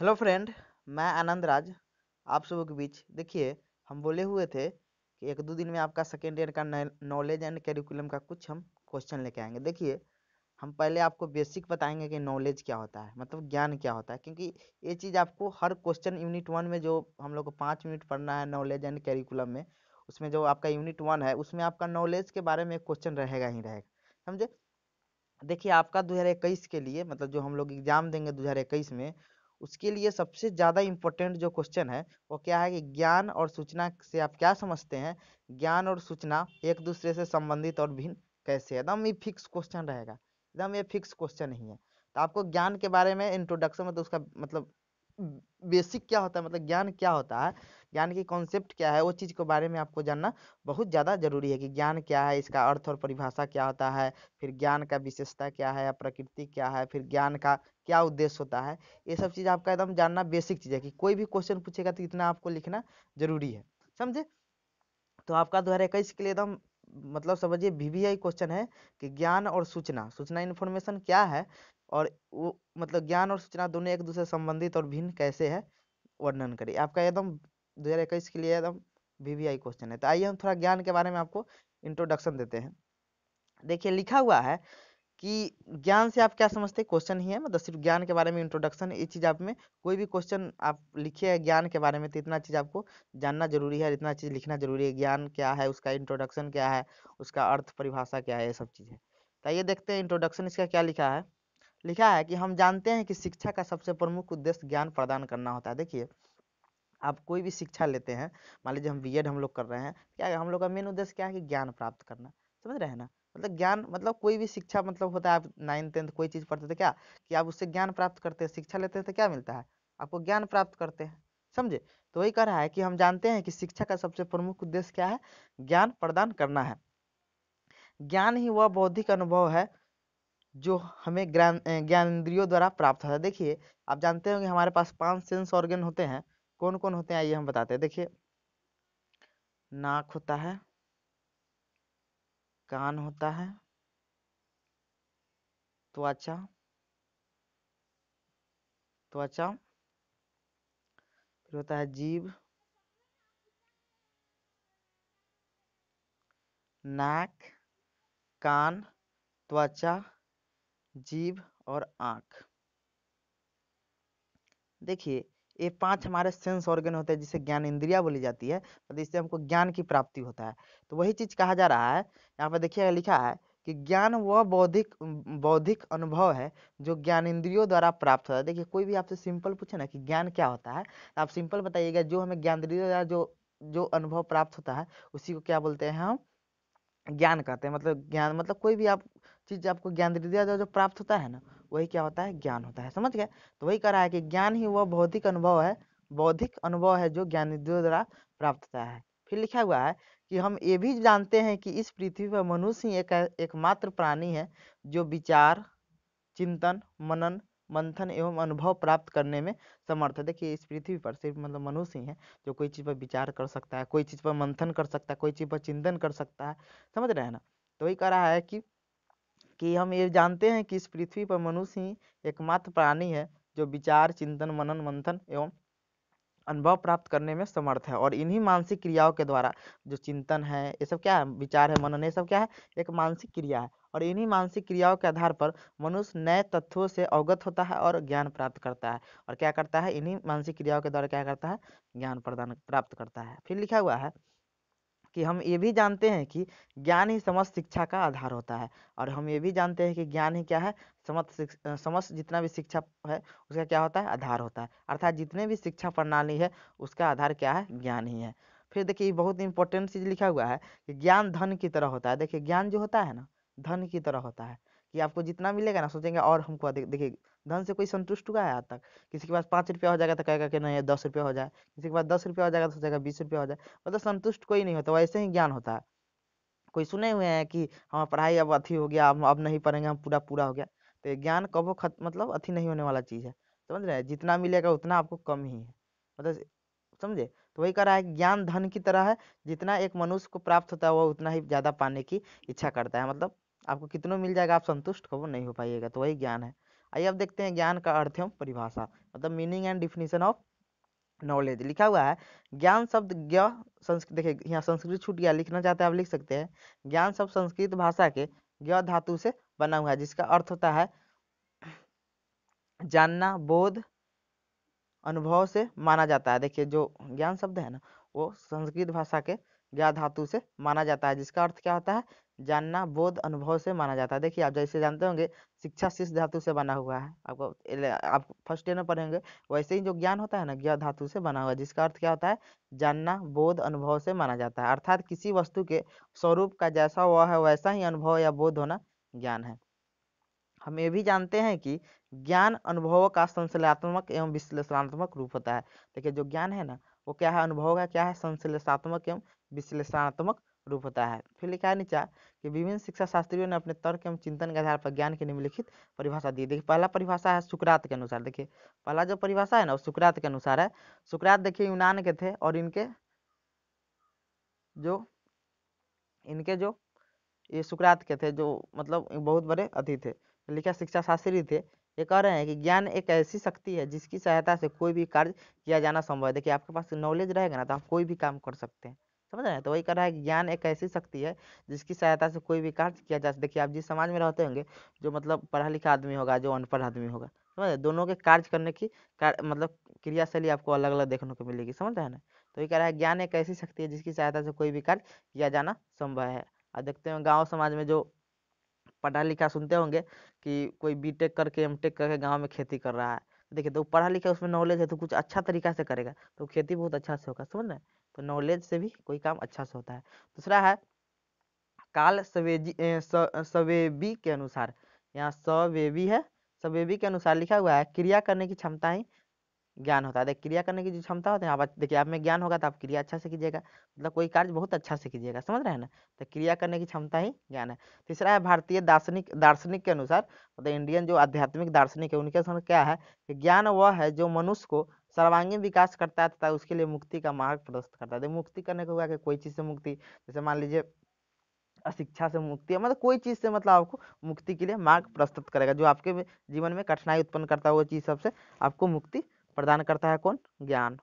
Hello friend, मैं आनंद राज, आप सबों के बीच। देखिए, हम बोले हुए थे कि एक दो दिन में आपका सेकेंड ईयर का नॉलेज एंड कैरिकुलम का कुछ हम क्वेश्चन लेके आएँगे। देखिए, हम पहले आपको बेसिक बताएँगे कि नॉलेज क्या होता है मतलब ज्ञान क्या होता है, क्योंकि ये चीज़ आपको हर क्वेश्चन यूनिट वन में जो हम लोग को पाँच मिनट पढ़ना है नॉलेज एंड कैरिकुलम में, उसमें जो आपका यूनिट वन है, उसमें आपका नॉलेज के बारे में क्वेश्चन रहेगा ही रहेगा। समझे? देखिए, आपका दो हज़ार इक्कीस के लिए मतलब जो हम लोग एग्ज़ाम देंगे दो हज़ार इक्कीस में उसके लिए सबसे ज़्यादा इम्पोर्टेंट जो क्वेश्चन है, वो क्या है कि ज्ञान और सूचना से आप क्या समझते हैं? ज्ञान और सूचना एक दूसरे से संबंधित और भिन्न कैसे एकदम ये फिक्स क्वेश्चन रहेगा। एकदम ये फिक्स क्वेश्चन ही है। तो आपको ज्ञान के बारे में इंट्रोडक्शन में तो उसका मतलब बेसिक क्या होता है? मतलब ज्ञान क्या होता है? ज्ञान की कॉन्सेप्ट क्या है? वो चीज़ के बारे में आपको जानना बहुत ज़्यादा ज़रूरी है कि ज्ञान क्या है? इसका अर्थ और परिभाषा क्या होता है? फिर ज्ञान का विशेषता क्या है या प्रकृति क्या है? फिर ज्ञान का क्या उद्देश्य होता है, ये सब चीज़ आपका एकदम जानना बेसिक चीज़ है कि कोई भी क्वेश्चन पूछेगा तो इतना आपको लिखना ज़रूरी है, समझे? तो आपका दो के लिए एकदम मतलब समझिए वी क्वेश्चन है कि ज्ञान और सूचना सूचना इन्फॉर्मेशन क्या है और वो मतलब ज्ञान और सूचना दोनों एक दूसरे संबंधित और भिन्न कैसे है, वर्णन करिए। आपका एकदम दो हज़ार इक्कीस के लिए एकदम वी क्वेश्चन है। तो आइए हम थोड़ा ज्ञान के बारे में आपको इंट्रोडक्शन देते हैं। देखिए लिखा हुआ है कि ज्ञान से आप क्या समझते हैं? क्वेश्चन ही है मतलब सिर्फ़ ज्ञान के बारे में इंट्रोडक्शन ये चीज़ आप में कोई भी क्वेश्चन आप लिखिए ज्ञान के बारे में तो इतना चीज़ आपको जानना ज़रूरी है इतना चीज़ लिखना ज़रूरी है। ज्ञान क्या है? उसका इंट्रोडक्शन क्या है? उसका अर्थ, परिभाषा क्या है? ये सब चीज़। है तो आइए देखते हैं इंट्रोडक्शन इसका क्या लिखा है। लिखा है कि हम जानते हैं कि शिक्षा का सबसे प्रमुख उद्देश्य ज्ञान प्रदान करना होता है। देखिए, आप कोई भी शिक्षा लेते हैं, मान लीजिए हम बी हम लोग कर रहे हैं क्या हम लोग का मेन उद्देश्य क्या है? कि ज्ञान प्राप्त करना। समझ रहे हैं ना? मतलब ज्ञान मतलब कोई भी शिक्षा मतलब होता है, आप नाइन्थ टेंथ कोई चीज़ पढ़ते थे क्या? कि आप उससे ज्ञान प्राप्त करते हैं, शिक्षा लेते हैं तो क्या मिलता है? आपको ज्ञान प्राप्त करते हैं, समझे? तो वही कह रहा है कि हम जानते हैं कि शिक्षा का सबसे प्रमुख उद्देश्य क्या है? ज्ञान प्रदान करना है। ज्ञान ही वह बौद्धिक अनुभव है, जो हमें ज्ञान इंद्रियों द्वारा प्राप्त होता है। देखिए, आप जानते हो कि हमारे पास पाँच सेंस ऑर्गन होते हैं। कौन कौन होते हैं? आइए हम बताते हैं। देखिए, नाक होता है कान होता है। त्वचा त्वचा फिर होता है जीव नाक। कान। त्वचा जीव और आँख। देखिए ये पाँच हमारे सेंस ऑर्गन होते हैं, जिसे ज्ञान इंद्रिया बोली जाती है तो इससे हमको ज्ञान की प्राप्ति होता है। तो वही चीज़ कहा जा रहा है, यहाँ पर देखिएगा लिखा है कि ज्ञान वह बौद्धिक बौद्धिक अनुभव है, जो ज्ञान इंद्रियों द्वारा प्राप्त होता है। देखिए, कोई भी आपसे सिंपल पूछे ना कि ज्ञान क्या होता है तो आप सिंपल बताइएगा, जो हमें ज्ञान इंद्रियों द्वारा जो जो अनुभव प्राप्त होता है, उसी को क्या बोलते हैं हम? ज्ञान कहते हैं। मतलब ज्ञान मतलब कोई भी आप चीज़ आपको ज्ञान इंद्रिया जो प्राप्त होता है ना, वही क्या होता है? ज्ञान होता है। समझ गए? तो वही कह रहा है कि ज्ञान ही वह भौतिक अनुभव है, बौद्धिक अनुभव है जो ज्ञान द्वारा प्राप्त होता है। फिर लिखा हुआ है कि हम ये भी जानते हैं कि इस पृथ्वी पर मनुष्य ही एक, एकमात्र प्राणी है, जो विचार, चिंतन, मनन, मंथन एवं अनुभव प्राप्त करने में समर्थ है। देखिए, इस पृथ्वी पर सिर्फ़ मतलब मनुष्य ही है, जो कोई चीज़ पर विचार कर सकता है, कोई चीज़ पर मंथन कर सकता है, कोई चीज़ पर चिंतन कर सकता है। समझ रहे हैं ना? तो वही कह रहा है कि कि हम ये जानते हैं कि इस पृथ्वी पर मनुष्य ही एकमात्र प्राणी है, जो विचार, चिंतन, मनन, मंथन एवं अनुभव प्राप्त करने में समर्थ है। और इन्हीं मानसिक क्रियाओं के द्वारा जो चिंतन है, ये सब क्या है? विचार है, मनन ये सब क्या है? एक मानसिक क्रिया है। और इन्हीं मानसिक क्रियाओं के आधार पर मनुष्य नए तत्वों से अवगत होता है और ज्ञान प्राप्त करता है। और क्या करता है? इन्हीं मानसिक क्रियाओं के द्वारा क्या करता है? ज्ञान प्रदान, प्राप्त करता है। फिर लिखा हुआ है कि हम ये भी जानते हैं कि ज्ञान ही समस्त शिक्षा का आधार होता है और हम ये भी जानते हैं कि ज्ञान ही क्या है? समस्त समस्त जितना भी शिक्षा है, उसका क्या होता है? आधार होता है। अर्थात जितने भी शिक्षा प्रणाली है, उसका आधार क्या है? ज्ञान ही है। फिर देखिए बहुत इंपॉर्टेंट चीज़ लिखा हुआ है कि ज्ञान धन की तरह होता है। देखिए, ज्ञान जो होता है ना, धन की तरह होता है। कि आपको जितना मिलेगा ना, सोचेंगे और हमको देखिए, धन से कोई संतुष्ट हुआ है आज तक। किसी के पास पाँच रुपया हो जाएगा तो कहेगा कि नहीं, दस रुपया हो जाए। किसी के पास दस रुपया हो जाएगा तो सोचेगा बीस रुपया हो जाए। मतलब संतुष्ट कोई नहीं होता, वैसे ही ज्ञान होता है। कोई सुने हुए हैं कि हमारा पढ़ाई अब अथी हो गया, अब नहीं पढ़ेंगे, हम पूरा पूरा हो गया। तो ज्ञान कबो खत मतलब अथी नहीं होने वाला चीज़ है। समझ रहे हैं? जितना मिलेगा उतना आपको कम ही है। मतलब समझे? तो वही कह रहा है ज्ञान धन की तरह है। जितना एक मनुष्य को प्राप्त होता है वो उतना ही ज़्यादा पाने की इच्छा करता है। मतलब आपको कितनों मिल जाएगा, आप संतुष्ट कबो नहीं हो पाइएगा तो वही ज्ञान है। आइए अब देखते हैं ज्ञान का अर्थ एवं परिभाषा मतलब meaning and definition of knowledge. लिखा हुआ है, ज्ञान शब्द ज्ञ संस्कृत देखिए, यहाँ संस्कृत छूट गया, लिखना चाहते हैं आप लिख सकते हैं। ज्ञान शब्द संस्कृत भाषा के ज्ञ धातु से बना हुआ है, जिसका अर्थ होता है जानना, बोध, अनुभव से माना जाता है। देखिए, जो ज्ञान शब्द है ना, वो संस्कृत भाषा के ज्ञा धातु से माना जाता है, जिसका अर्थ क्या होता है? जानना बोध अनुभव से माना जाता है। देखिए, आप जैसे जानते होंगे, शिक्षा शिष्य धातु से बना हुआ है। आपको आप फ़र्स्ट ईयर में पढ़ेंगे वैसे ही जो ज्ञान होता है ना, ज्ञा धातु से बना हुआ है, जिसका अर्थ क्या होता है? जानना बोध अनुभव से माना जाता है। अर्थात किसी वस्तु के स्वरूप का जैसा हुआ है, वैसा ही अनुभव या बोध होना ज्ञान है। हम ये भी जानते हैं कि ज्ञान अनुभवों का संश्लेषात्मक एवं विश्लेषणात्मक रूप होता है। देखिए, जो ज्ञान है ना, वो क्या है? अनुभव का क्या है? संश्लेषात्मक एवं विश्लेषणात्मक रूप होता है। फिर लिखा है नीचा कि विभिन्न शिक्षा शास्त्रियों ने अपने तर्क एवं चिंतन के आधार पर ज्ञान की निम्नलिखित परिभाषा दी। देखिए, पहला परिभाषा है सुकरात के अनुसार। देखिए, पहला जो परिभाषा है ना, वो सुकरात के अनुसार है। सुकरात देखिए, यूनान के थे और इनके जो इनके जो, ये सुकरात के थे जो मतलब बहुत बड़े अति थे। लिखा शिक्षा शास्त्री थे। ये कह रहे हैं कि ज्ञान एक ऐसी शक्ति है जिसकी सहायता से कोई भी कार्य किया जाना संभव है। देखिए, आपके पास नॉलेज रहेगा ना तो आप कोई भी काम कर सकते हैं। समझ रहे हैं? तो वही कह रहा है कि ज्ञान एक ऐसी शक्ति है जिसकी सहायता से कोई भी कार्य किया जा देखिए आप जिस समाज में रहते होंगे जो मतलब पढ़ा लिखा आदमी होगा जो अनपढ़ आदमी होगा समझ रहे दोनों के कार्य करने की कार, मतलब क्रियाशैली आपको अलग अलग देखने को मिलेगी समझ रहे हैं ना? तो ये कह रहा है ज्ञान एक ऐसी शक्ति है जिसकी सहायता से कोई भी कार्य किया जाना संभव है। और देखते हैं गाँव समाज में जो पढ़ा लिखा सुनते होंगे कि कोई बीटेक करके एमटेक करके गाँव में खेती कर रहा है देखिए तो पढ़ा लिखा उसमें नॉलेज है तो कुछ अच्छा तरीका से करेगा तो खेती बहुत अच्छा से होगा, समझ रहे तो नॉलेज से भी कोई काम अच्छा से होता है। दूसरा है, काल सवेजी सवेबी के अनुसार, यहाँ सवेबी है, सवेबी के अनुसार लिखा हुआ है, क्रिया करने की क्षमता ही ज्ञान होता है। देख, क्रिया करने की जो क्षमता होती है आप देखिए, आप में ज्ञान होगा तो आप क्रिया अच्छा से कीजिएगा मतलब कोई कार्य बहुत अच्छा से कीजिएगा, समझ रहे हैं ना? तो क्रिया करने की क्षमता ही ज्ञान है। तीसरा है भारतीय दार्शनिक दार्शनिक के अनुसार मतलब इंडियन जो आध्यात्मिक दार्शनिक है, उनके अनुसार क्या है कि ज्ञान वह है जो मनुष्य को सर्वांगीण विकास करता है तथा उसके लिए मुक्ति का मार्ग प्रदर्शित करता है। मुक्ति करने को हुआ कि कोई चीज़ से मुक्ति, जैसे मान लीजिए अशिक्षा से मुक्ति है मतलब कोई चीज़ से मतलब आपको मुक्ति के लिए मार्ग प्रस्तुत करेगा, जो आपके जीवन में कठिनाई उत्पन्न करता है वो चीज़ सबसे आपको मुक्ति प्रदान करता है कौन? ज्ञान।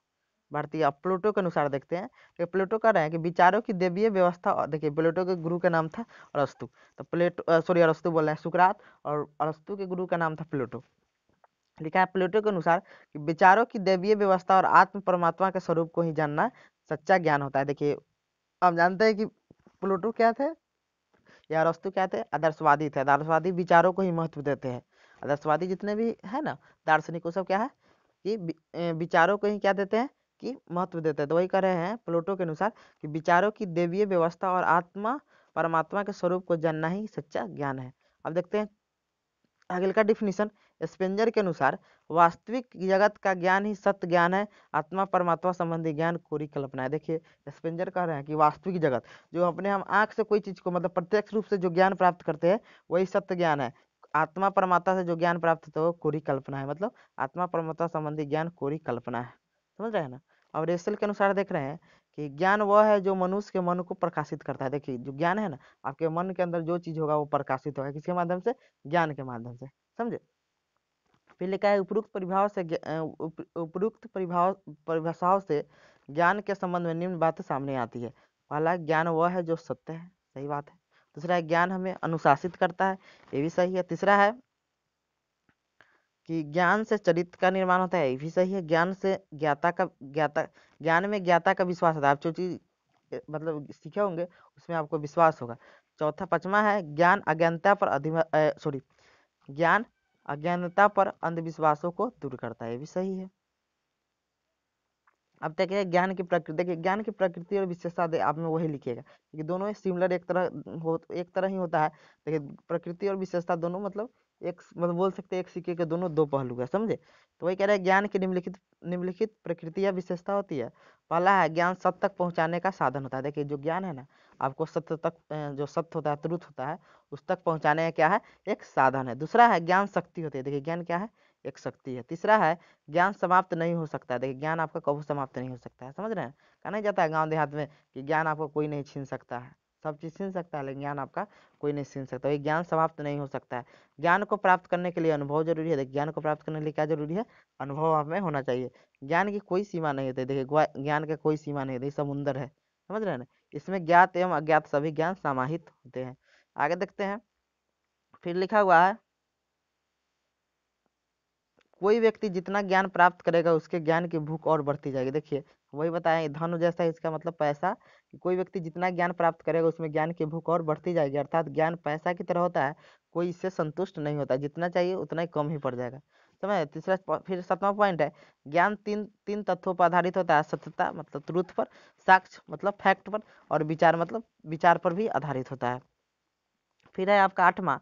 भारतीय प्लूटो के अनुसार देखते हैं कि प्लूटो कह रहे हैं कि विचारों की देवीय व्यवस्था देखिए प्लूटो के गुरु का नाम था अरस्तु तो प्लेटो सॉरी अरस्तु बोल रहे हैं सुकरात और अरस्तु के गुरु का नाम था प्लूटो। लिखा है प्लेटो के अनुसार कि विचारों की देवीय व्यवस्था और आत्म परमात्मा के स्वरूप को ही जानना सच्चा ज्ञान होता है। देखिए हम जानते हैं कि प्लूटो क्या थे? या अरस्तु क्या थे? आदर्शवादी थे। आदर्शवादी विचारों को ही महत्व देते हैं। आदर्शवादी जितने भी है ना, दार्शनिक वो सब क्या है? कि विचारों को ही क्या देते हैं? कि महत्व देते हैं। तो वही कह रहे हैं प्लूटो के अनुसार कि विचारों की देवीय व्यवस्था और आत्मा, परमात्मा के स्वरूप को जानना ही सच्चा ज्ञान है। अब देखते हैं अगले का डिफिनीशन स्पेंजर के अनुसार वास्तविक जगत का ज्ञान ही सत्य ज्ञान है, आत्मा परमात्मा संबंधी ज्ञान कोरी कल्पना है। देखिए स्पेंजर कह रहे हैं कि वास्तविक जगत जो अपने हम आँख से कोई चीज़ को मतलब प्रत्यक्ष रूप से जो ज्ञान प्राप्त करते हैं, वही सत्य ज्ञान है। आत्मा परमात्मा से जो ज्ञान प्राप्त होता है, वो कोरी कल्पना है। मतलब आत्मा परमात्मा संबंधी ज्ञान कोरी कल्पना है। समझ रहे हैं ना? और रेसल के अनुसार देख रहे हैं कि ज्ञान वह है जो मनुष्य के मन को प्रकाशित करता है। देखिए, जो ज्ञान है ना, आपके मन के अंदर जो चीज़ होगा, वो प्रकाशित होगा किसके माध्यम से? ज्ञान के माध्यम से। समझे? फिर लिखा है, उपरुक्त परिभाव से उपरुक्त परिभाव, परिभाषाओं से ज्ञान के संबंध में निम्न बातें सामने आती है। पहला ज्ञान वह है जो सत्य है। सही बात है। दूसरा है, ज्ञान हमें अनुशासित करता है, ये भी सही है। तीसरा है कि ज्ञान से चरित्र का निर्माण होता है, ये भी सही है। ज्ञान से ज्ञाता का ज्ञाता, ज्ञान में ज्ञाता का विश्वास होता है। आप जो चीज़ मतलब सीखे होंगे, उसमें आपको विश्वास होगा। चौथा पचमा है, ज्ञान अज्ञानता पर अधि सॉरी, ज्ञान अज्ञानता पर अंधविश्वासों को दूर करता है, ये भी सही है। अब है ज्ञान की प्रकृति देखिए ज्ञान की प्रकृति और विशेषता आप में वही लिखिएगा। क्योंकि दोनों सिमिलर एक तरह हो, एक तरह ही होता है। देखिए प्रकृति और विशेषता दोनों मतलब एक मतलब बोल सकते हैं एक सिक्के के दोनों दो पहलू है, समझे? तो वही कह रहे हैं ज्ञान की निम्नलिखित निम्नलिखित प्रकृति या विशेषता होती है। पहला है ज्ञान सत्य तक पहुँचाने का साधन होता है। देखिए जो ज्ञान है ना, आपको सत्य तक जो सत्य होता है त्रुत होता है, उस तक पहुँचाने का क्या है? एक साधन है। दूसरा है ज्ञान शक्ति होती है। देखिए ज्ञान क्या है? एक शक्ति है। तीसरा है, ज्ञान समाप्त नहीं हो सकता है। देखिए, ज्ञान आपका कभी समाप्त नहीं हो सकता है, समझ रहे हैं? कहा नहीं जाता है गाँव देहात में कि ज्ञान आपको कोई नहीं छीन सकता है। सब चीज़ छीन सकता है, लेकिन ज्ञान आपका कोई नहीं छीन सकता। ये ज्ञान समाप्त नहीं हो सकता है। ज्ञान को प्राप्त करने के लिए अनुभव ज़रूरी है। देखिए, ज्ञान को प्राप्त करने के लिए क्या ज़रूरी है? अनुभव आप में होना चाहिए। ज्ञान की कोई सीमा नहीं होती। देखिए ज्ञान का कोई सीमा नहीं होती। समुंदर है, समझ रहे हैं ना? इसमें ज्ञात एवं अज्ञात सभी ज्ञान समाहित होते हैं। आगे देखते हैं। फिर लिखा हुआ है कोई व्यक्ति जितना ज्ञान प्राप्त करेगा, उसके ज्ञान की भूख और बढ़ती जाएगी। देखिए, वही बताएँ, धन जैसा इसका मतलब पैसा, कि कोई व्यक्ति जितना ज्ञान प्राप्त करेगा, उसमें ज्ञान की भूख और बढ़ती जाएगी। अर्थात ज्ञान पैसा की तरह होता है, कोई इससे संतुष्ट नहीं होता। जितना चाहिए, उतना ही कम ही पड़ जाएगा। समझ? तीसरा फिर सतवा पॉइंट है, ज्ञान तीन तीन तत्वों पर आधारित होता है सत्यता मतलब ट्रूथ पर, साक्ष्य मतलब फैक्ट पर, और विचार मतलब विचार पर भी आधारित होता है। फिर है आपका आठवां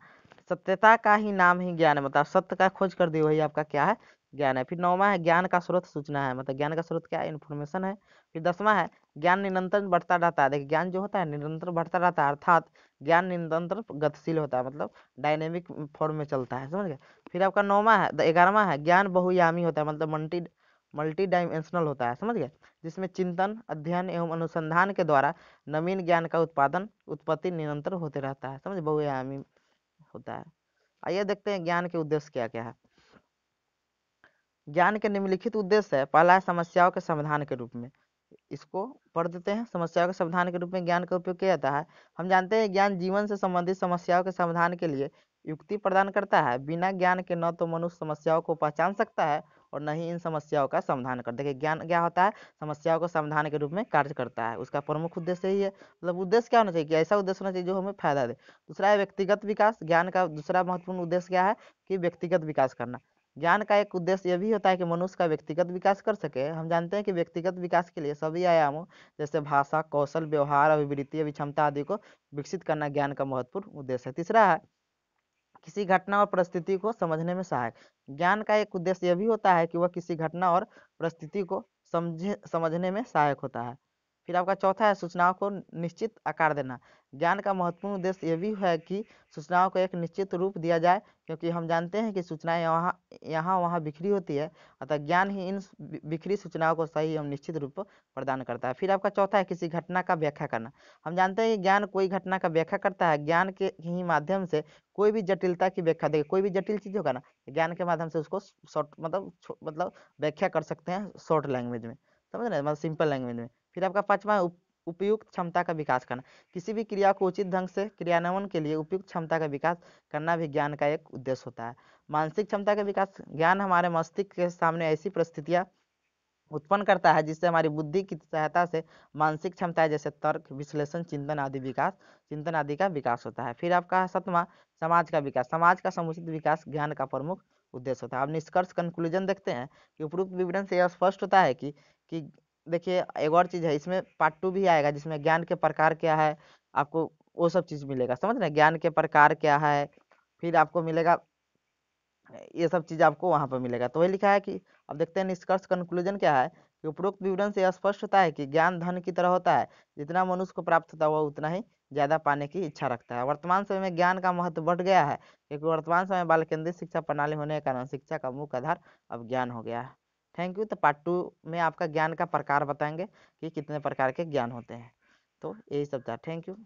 सत्यता का ही नाम ही ज्ञान है मतलब सत्य का खोज कर दी वही आपका क्या है? ज्ञान है। फिर नौवा है, ज्ञान का स्रोत सूचना है मतलब ज्ञान का स्रोत क्या है? इन्फॉर्मेशन है। फिर दसवां है, ज्ञान निरंतर बढ़ता रहता है। देखिए, ज्ञान जो होता है, निरंतर बढ़ता रहता है, अर्थात ज्ञान निरंतर गतिशील होता है मतलब डायनेमिक फॉर्म में चलता है, समझ गए? फिर आपका नौवा है ग्यारहवा है, ज्ञान बहुयामी होता है मतलब मल्टी मल्टी डायमेंशनल होता है, समझ गए? जिसमें चिंतन, अध्ययन एवं अनुसंधान के द्वारा नवीन ज्ञान का उत्पादन, उत्पत्ति निरंतर होते रहता है, समझ बहुयामी होता है। आइए देखते हैं ज्ञान के उद्देश्य क्या क्या है। ज्ञान के निम्नलिखित उद्देश्य है, पहला है समस्याओं के समाधान के रूप में। इसको पढ़ देते हैं, समस्याओं के समाधान के रूप में ज्ञान का उपयोग किया जाता है। हम जानते हैं ज्ञान जीवन से संबंधित समस्याओं के समाधान के लिए युक्ति प्रदान करता है। बिना ज्ञान के न तो मनुष्य समस्याओं को पहचान सकता है और न ही इन समस्याओं का समाधान कर। देखिए, ज्ञान क्या होता है? समस्याओं को समाधान के रूप में कार्य करता है। उसका प्रमुख उद्देश्य यही है। मतलब उद्देश्य क्या होना चाहिए कि ऐसा उद्देश्य होना चाहिए जो हमें फ़ायदा दे। दूसरा है व्यक्तिगत विकास। ज्ञान का दूसरा महत्वपूर्ण उद्देश्य क्या है? कि व्यक्तिगत विकास करना। ज्ञान का एक उद्देश्य यह भी होता है कि मनुष्य का व्यक्तिगत विकास कर सके। हम जानते हैं कि व्यक्तिगत विकास के लिए सभी आयामों, जैसे भाषा, कौशल, व्यवहार, अभिवृत्ति, अभिक्षमता आदि को विकसित करना ज्ञान का महत्वपूर्ण उद्देश्य है। तीसरा है किसी घटना और परिस्थिति को समझने में सहायक। ज्ञान का एक उद्देश्य यह भी होता है कि वह किसी घटना और परिस्थिति को समझे, समझने में सहायक होता है। फिर आपका चौथा है, सूचनाओं को निश्चित आकार देना। ज्ञान का महत्वपूर्ण उद्देश्य यह भी है कि सूचनाओं को एक निश्चित रूप दिया जाए, क्योंकि हम जानते हैं कि सूचनाएँ यहाँ यहाँ, वहाँ बिखरी होती है, अतः ज्ञान ही इन बिखरी सूचनाओं को सही एवं निश्चित रूप प्रदान करता है। फिर आपका चौथा है, किसी घटना का व्याख्या करना। हम जानते हैं कि ज्ञान कोई घटना का व्याख्या करता है, ज्ञान के ही माध्यम से कोई भी जटिलता की व्याख्या, देखिए, कोई भी जटिल चीज़ होगा ना, ज्ञान के माध्यम से उसको शॉर्ट मतलब मतलब व्याख्या कर सकते हैं शॉर्ट लैंग्वेज में, समझ रहे मतलब सिंपल लैंग्वेज में। फिर आपका पांचवा उपयुक्त क्षमता का विकास करना। किसी भी क्रिया को उचित ढंग से क्रियान्वयन के लिए उपयुक्त क्षमता का विकास करना भी ज्ञान का एक उद्देश्य होता है। मानसिक क्षमता का विकास, ज्ञान हमारे मस्तिष्क के सामने ऐसी परिस्थितियाँ उत्पन्न करता है, जिससे हमारी बुद्धि की सहायता से मानसिक क्षमता जैसे तर्क, विश्लेषण, चिंतन आदि विकास, चिंतन आदि का विकास होता है। फिर आपका सतवा, समाज का विकास। समाज का समुचित विकास ज्ञान का प्रमुख उद्देश्य होता है। अब निष्कर्ष कंक्लूजन देखते हैं कि उपरोक्त विवरण से यह स्पष्ट होता है कि कि देखिए, एक और चीज़ है, इसमें पार्ट टू भी आएगा, जिसमें ज्ञान के प्रकार क्या है, आपको वो सब चीज़ मिलेगा, समझ रहे ज्ञान के प्रकार क्या है, फिर आपको मिलेगा, ये सब चीज़ आपको वहाँ पर मिलेगा। तो वही लिखा है कि, अब देखते हैं निष्कर्ष कंक्लूजन क्या है, कि उपरोक्त विवरण से स्पष्ट होता है कि ज्ञान धन की तरह होता है, जितना मनुष्य को प्राप्त होता है वह उतना ही ज़्यादा पाने की इच्छा रखता है। वर्तमान समय में ज्ञान का महत्व बढ़ गया है, क्योंकि वर्तमान समय बाल केंद्रित शिक्षा प्रणाली होने के कारण शिक्षा का मुख्य आधार अब ज्ञान हो गया है। Thank you. तो पार्ट टू में आपका ज्ञान का प्रकार बताएँगे कि कितने प्रकार के ज्ञान होते हैं। तो यही सब था। Thank you.